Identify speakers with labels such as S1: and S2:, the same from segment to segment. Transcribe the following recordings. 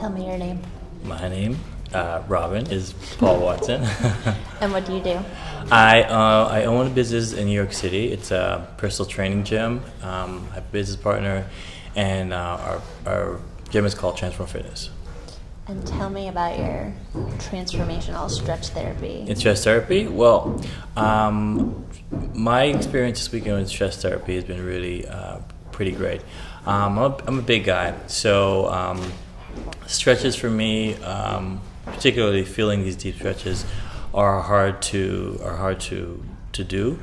S1: Tell me your name.
S2: My name, uh, Robin, is Paul Watson.
S1: And what do you do?
S2: I uh, I own a business in New York City. It's a personal training gym. Um, I have a business partner, and uh, our our gym is called Transform Fitness.
S1: And tell me about your transformational stretch therapy.
S2: In stretch therapy, well, um, my experience this weekend with stretch therapy has been really uh, pretty great. Um, I'm, a, I'm a big guy, so um, stretches for me, um, particularly feeling these deep stretches, are hard to are hard to to do.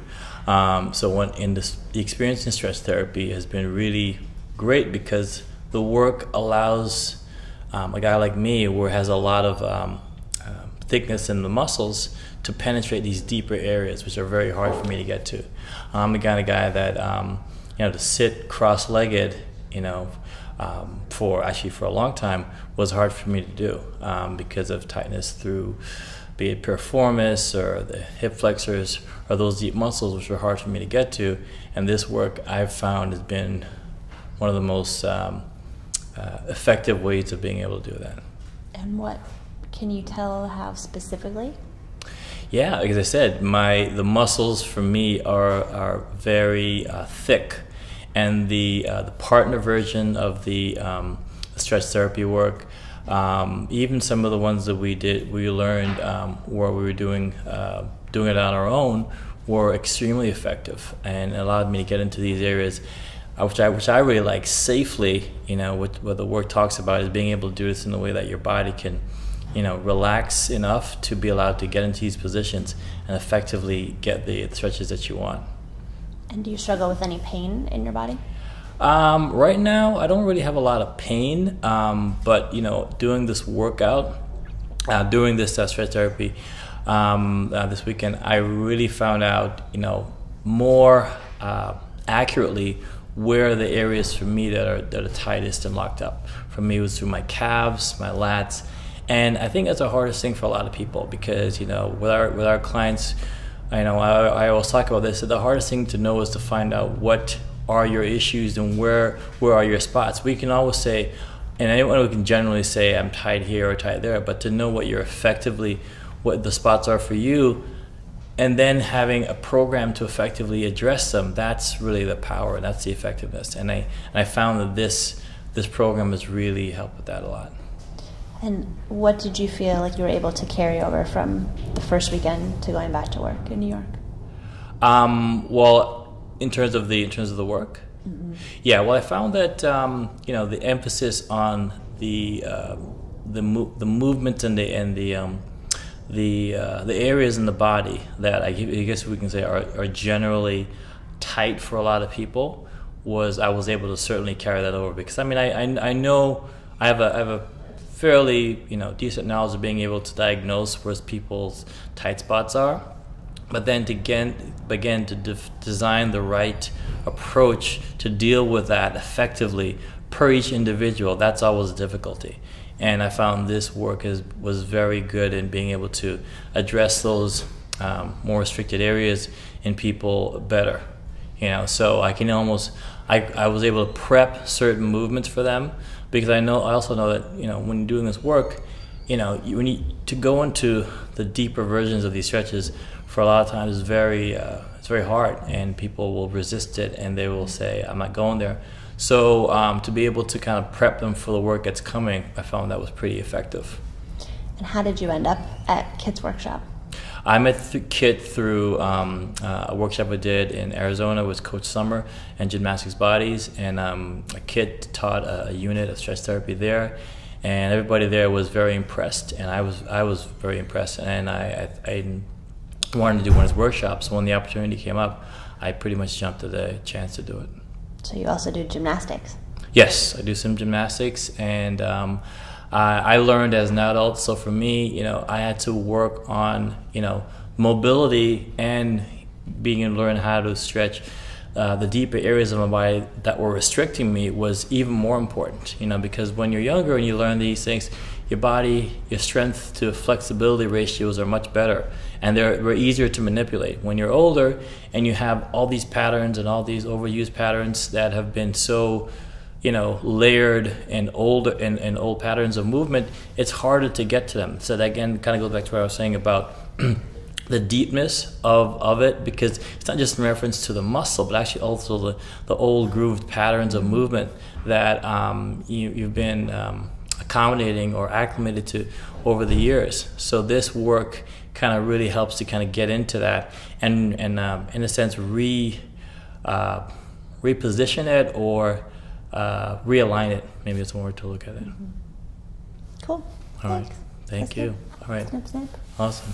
S2: Um, so when in this, the experience in stretch therapy has been really great because the work allows um, a guy like me, who has a lot of um, uh, thickness in the muscles, to penetrate these deeper areas, which are very hard for me to get to. I'm the kind of guy that um, you know to sit cross-legged, you know, um, for actually for a long time was hard for me to do um, because of tightness through be it piriformis or the hip flexors or those deep muscles which are hard for me to get to. And this work i've found has been one of the most um, uh, effective ways of being able to do that.
S1: And what can you tell how specifically?
S2: yeah like as i said my the muscles for me are are very uh, thick and the uh, the partner version of the um, stretch therapy work. Um, even some of the ones that we did we learned um, where we were doing uh, doing it on our own were extremely effective and allowed me to get into these areas uh, which I which I really like safely you know what, what the work talks about is being able to do this in a way that your body can you know relax enough to be allowed to get into these positions and effectively get the stretches that you want
S1: And do you struggle with any pain in your body?
S2: um, right now, I don't really have a lot of pain, um, but you know, doing this workout, uh, doing this uh, therapy um, uh, this weekend, I really found out, you know, more uh, accurately where are the areas for me that are that are tightest and locked up. For me, it was through my calves, my lats, and I think that's the hardest thing for a lot of people because you know, with our with our clients. I know I, I always talk about this. The hardest thing to know is to find out what are your issues and where where are your spots. We can always say, and anyone can generally say I'm tight here or tight there, but to know what you're effectively, what the spots are for you, and then having a program to effectively address them, that's really the power. That's the effectiveness. And I and I found that this this program has really helped with that a lot.
S1: And what did you feel like you were able to carry over from the first weekend to going back to work in New York?
S2: Um, well, in terms of the in terms of the work, yeah. Well, I found that um, you know the emphasis on the uh, the mo- the movement and the and the um, the uh, the areas in the body that I, I guess we can say are, are generally tight for a lot of people was I was able to certainly carry that over because I mean I, I, I know I have a I have a fairly you know decent knowledge of being able to diagnose where people's tight spots are but then to again begin to def- design the right approach to deal with that effectively per each individual that's always a difficulty. And i found this work is, was very good in being able to address those um, more restricted areas in people better you know so i can almost I, I was able to prep certain movements for them because i know i also know that you know when you're doing this work you know you, you to go into the deeper versions of these stretches for a lot of times is very uh, it's very hard and people will resist it and they will say i'm not going there so um, to be able to kind of prep them for the work that's coming i found that was pretty effective
S1: And how did you end up at Kit's Workshop?
S2: I met th- Kit through um, uh, a workshop I did in Arizona with Coach Sommer and Gymnastics Bodies, and um, Kit taught a, a unit of stretch therapy there, and everybody there was very impressed, and I was I was very impressed, and I, I, I wanted to do one of his workshops. So when the opportunity came up, I pretty much jumped at the chance to do it.
S1: So you also do gymnastics.
S2: Yes, I do some gymnastics, and um, I, learned as an adult. So for me, you know, I had to work on you know mobility and being able to learn how to stretch. Uh, the deeper areas of my body that were restricting me was even more important, you know, because when you're younger and you learn these things, your body, your strength to flexibility ratios are much better and they're, they're easier to manipulate. When you're older and you have all these patterns and all these overused patterns that have been so you know, layered and old and, and old patterns of movement, it's harder to get to them. So that again kind of goes back to what I was saying about the deepness of, of it because it's not just in reference to the muscle, but actually also the, the old grooved patterns of movement that um, you, you've been um, accommodating or acclimated to over the years. So this work kind of really helps to kind of get into that and, and um, in a sense, re, uh, reposition it or uh, realign it. Maybe it's one word to look at it.
S1: Cool.
S2: All right.
S1: Thanks.
S2: Thank
S1: That's
S2: you.
S1: good.
S2: All right.
S1: Snip, snip.
S2: Awesome.